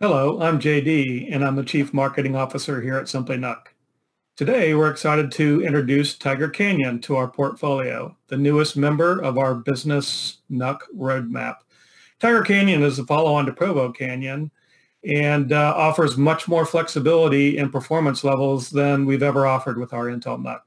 Hello, I'm JD, and I'm the Chief Marketing Officer here at Simply NUC. Today, we're excited to introduce Tiger Canyon to our portfolio, the newest member of our business NUC roadmap. Tiger Canyon is a follow-on to Provo Canyon and uh, offers much more flexibility and performance levels than we've ever offered with our Intel NUC.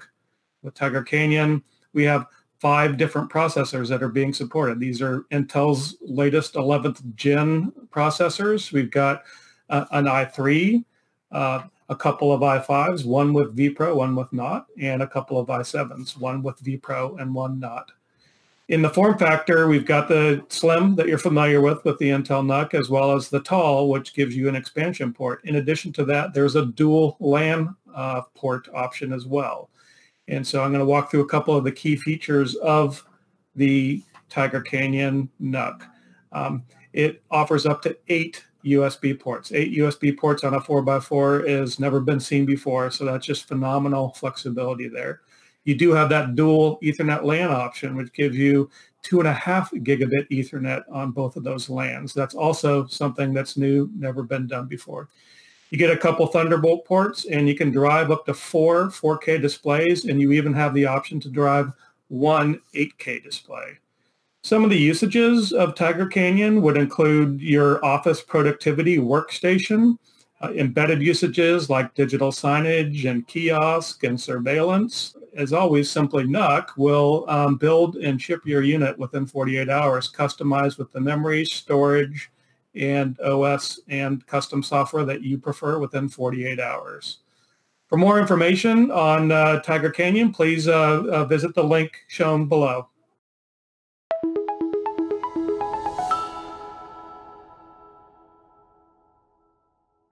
With Tiger Canyon, we have five different processors that are being supported. These are Intel's latest 11th gen processors. We've got uh, an i3, uh, a couple of i5s, one with vPro, one with NOT, and a couple of i7s, one with vPro and one NOT. In the form factor, we've got the Slim that you're familiar with with the Intel NUC, as well as the Tall, which gives you an expansion port. In addition to that, there's a dual LAN uh, port option as well. And so I'm going to walk through a couple of the key features of the Tiger Canyon NUC. Um, it offers up to eight USB ports. Eight USB ports on a 4x4 is never been seen before, so that's just phenomenal flexibility there. You do have that dual Ethernet LAN option, which gives you two and a half gigabit Ethernet on both of those LANs. That's also something that's new, never been done before. You get a couple Thunderbolt ports and you can drive up to four 4K displays and you even have the option to drive one 8K display. Some of the usages of Tiger Canyon would include your office productivity workstation, uh, embedded usages like digital signage and kiosk and surveillance. As always, Simply NUC will um, build and ship your unit within 48 hours, customized with the memory, storage, and OS and custom software that you prefer within 48 hours. For more information on uh, Tiger Canyon, please uh, uh, visit the link shown below.